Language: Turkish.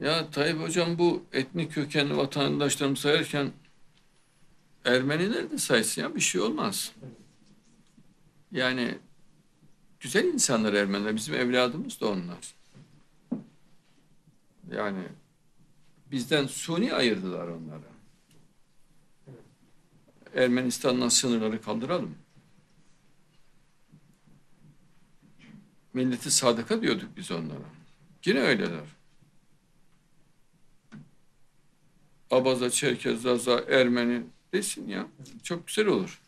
Ya Tayyip Hocam bu etnik kökenli vatandaşlarımı sayarken Ermenileri de saysın ya bir şey olmaz. Yani güzel insanlar Ermeniler. Bizim evladımız da onlar. Yani bizden suni ayırdılar onları. Ermenistan'dan sınırları kaldıralım. Milleti sadıka diyorduk biz onlara. Yine öyleler. Abaza, Çerkez, Zaza, Ermeni desin ya. Çok güzel olur.